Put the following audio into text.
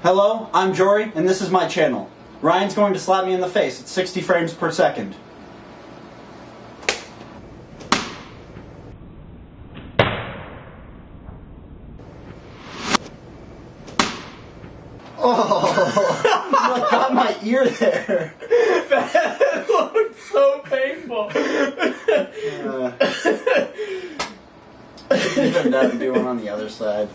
Hello, I'm Jory, and this is my channel. Ryan's going to slap me in the face at 60 frames per second. Oh, I got my ear there. that looked so painful. Uh, even that and do one on the other side.